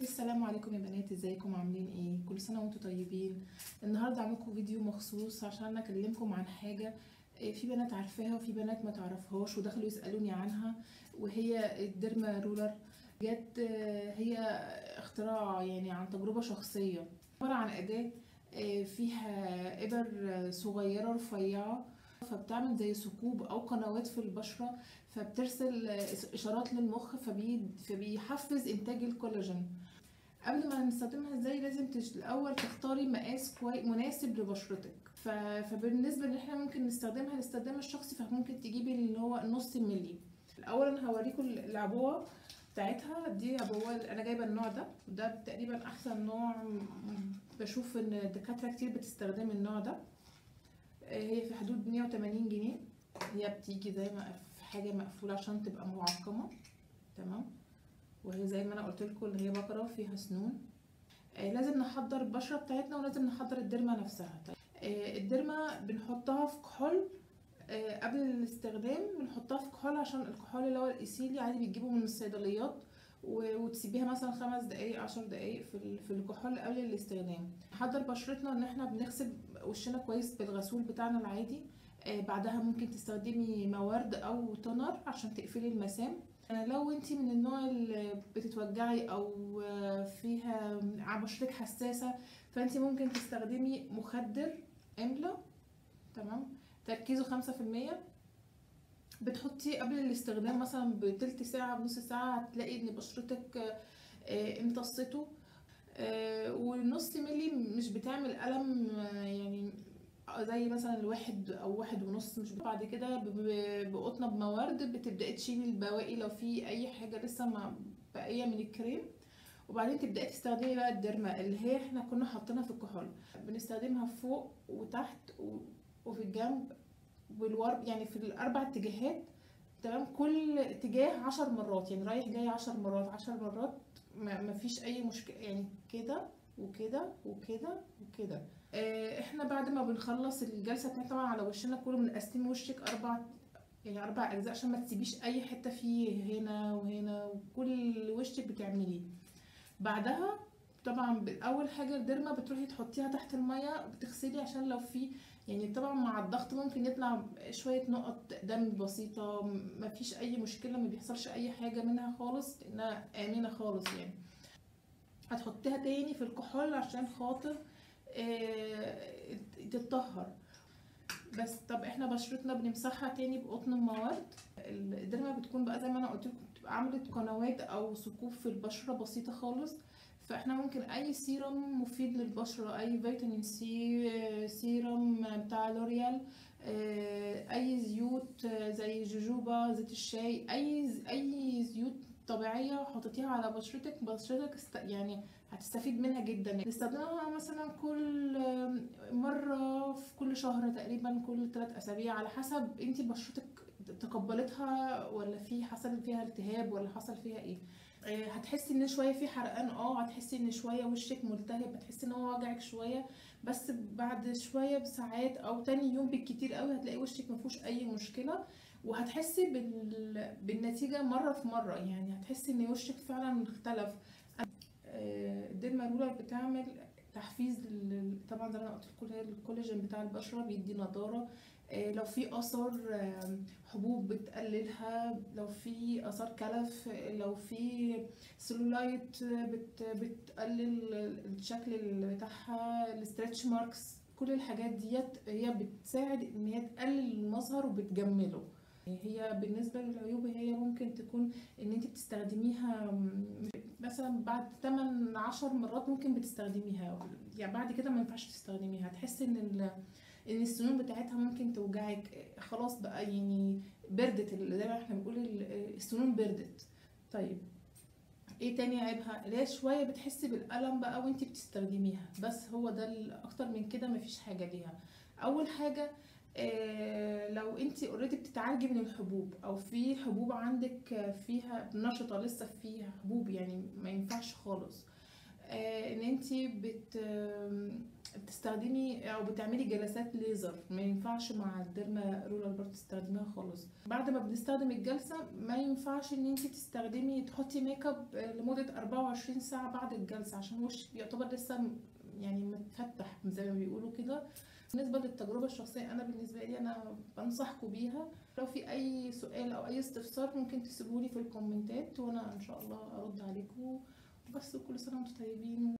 السلام عليكم يا بنات ازيكم؟ عاملين إيه؟ كل سنة وأنتم طيبين. النهارده عاملكم فيديو مخصوص عشان أكلمكم عن حاجة إيه، في بنات عارفاها وفي بنات ما تعرفهاش ودخلوا يسألوني عنها وهي الديرما رولر. جت آه، هي اختراع يعني عن تجربة شخصية. عبارة عن أداة آه، فيها إبر صغيرة رفيعة فبتعمل زي ثقوب أو قنوات في البشرة فبترسل إشارات للمخ فبي فبيحفز إنتاج الكولاجين. قبل ما نستخدمها إزاي لازم تش... الأول تختاري مقاس كوي... مناسب لبشرتك. ف... فبالنسبة ان إحنا ممكن نستخدمها الاستخدام الشخصي فممكن تجيبي اللي هو نص ملي الأول أنا هوريكم العبوة بتاعتها. دي عبوة أنا جايبة النوع ده ده تقريبا أحسن نوع بشوف إن الدكاترة كتير بتستخدم النوع ده. هي في حدود 180 جنيه. هي بتيجي زي ما في حاجة مقفولة عشان تبقى معقمة. تمام؟ وهي زي ما أنا قلت لكم اللي هي بقرة فيها سنون. آه لازم نحضر البشرة بتاعتنا ولازم نحضر الديرما نفسها. طيب. آه الديرما بنحطها في كحول آه قبل الاستخدام بنحطها في كحول عشان الكحول اللي هو الايثيلي عادي بتجيبه من الصيدليات. وتسيبيها مثلا خمس دقايق عشر دقايق في في الكحول قبل الاستخدام. نحضر بشرتنا إن إحنا بنغسل وشنا كويس بالغسول بتاعنا العادي. آه بعدها ممكن تستخدمي موارد أو تونر عشان تقفلي المسام. لو أنتي من النوع اللي بتتوجعي أو آه، فيها بشرتك حساسة فأنتي ممكن تستخدمي مخدر إملا. تمام؟ تركيزه خمسة في المية. بتحطيه قبل الاستخدام مثلا بتلت ساعة بنص ساعة هتلاقي إن بشرتك آه، امتصته. آه، والنص ملي مش بتعمل ألم آه، يعني زي مثلا الواحد أو واحد ونص مش بعد كده بقطنة بموارد بتبدأي تشيلي البواقي لو في أي حاجة لسه ما باقيه من الكريم. وبعدين تبدأي تستخدمي بقى الديرما اللي هي إحنا كنا حاطينها في الكحول. بنستخدمها فوق وتحت وفي الجنب. والورب يعني في الأربع اتجاهات تمام؟ كل اتجاه عشر مرات يعني رايح جاي عشر مرات عشر مرات ما فيش أي مشكلة يعني كده وكده وكده وكده. آه، إحنا بعد ما بنخلص الجلسة بتاعتنا طبعا على وشنا كله بنقسم وشك أربع يعني أربع أجزاء عشان ما تسيبيش أي حتة فيه هنا وهنا وكل وشك بتعمليه. بعدها طبعا أول حاجة الديرما بتروحي تحطيها تحت المية بتغسلي عشان لو في يعني طبعا مع الضغط ممكن يطلع شوية نقط دم بسيطة ما فيش أي مشكلة ما بيحصلش أي حاجة منها خالص لأنها آمنة خالص يعني. هتحطيها تاني في الكحول عشان خاطر آه، تتطهر. بس طب إحنا بشرتنا بنمسحها تاني بقطن موارد ال derma بتكون بقى زي ما أنا قلت لكم بتبقى عملت قنوات أو ثقوب في البشرة بسيطة خالص. فاحنا ممكن أي سيرم مفيد للبشرة أي vitamin C serum بتاع لوريال آه، أي زيوت آه، زي جوجوبا زيت الشاي أي أي زيوت طبيعية حطيتيها على بشرتك بشرتك يعني هتستفيد منها جدا. نستخدمها مثلا كل مرة في كل شهر تقريبا كل ثلاث أسابيع على حسب أنتي بشرتك تقبلتها ولا في حصل فيها التهاب ولا حصل فيها إيه؟ آه، هتحسي إن شوية في حرقان آه هتحسي إن شوية وشك ملتهب هتحسي إن هو وجعك شوية بس بعد شوية بساعات أو تاني يوم بالكتير قوي هتلاقي وشك مفيهوش أي مشكلة وهتحسي بال... بالنتيجة مرة في مرة يعني هتحسي إن وشك فعلا اختلف. آه، ال derma roller بتعمل تحفيز. طبعا زي ما أنا قلت الكولاجين بتاع البشرة بيدي نضارة آه، لو في آثار حبوب بتقللها لو في آثار كلف لو في سيلولايت بت... بتقلل الشكل بتاعها ال stretch marks كل الحاجات ديت هي بتساعد إن هي تقلل المظهر وبتجمله هي بالنسبة للعيوب هي ممكن تكون إن انت بتستخدميها مثلا بعد 8 10 مرات ممكن بتستخدميها. يعني بعد كده ما ينفعش تستخدميها. هتحسي إن. إن السنون بتاعتها ممكن توجعك. خلاص بقى يعني بردت زي ما إحنا بنقول ال- السنون بردت. طيب إيه تاني عيبها؟ اللي شوية بتحسي بالألم بقى وانت بتستخدميها. بس هو ده أكتر من كده مفيش حاجة ليها. أول حاجة لو انت already بتتعالجي من الحبوب أو في حبوب عندك فيها نشطة لسه فيها حبوب يعني ما ينفعش خالص آه، ان انت بت آم، بتستخدمي أو بتعملي جلسات ليزر ما ينفعش مع ال derma roller بار تستخدميها خالص. بعد ما بنستخدم الجلسة ما ينفعش ان انت تستخدمي تحطي ميك اب لمدة 24 ساعة بعد الجلسة عشان وشك يعتبر لسه يعني متفتح زي ما بيقولوا كده. بالنسبة للتجربة الشخصية أنا بالنسبة لي أنا بنصحكم بيها. لو في أي سؤال أو أي استفسار ممكن تسيبولي في الكومنتات وأنا إن شاء الله أرد عليكم بس كل سنة وأنتم طيبين.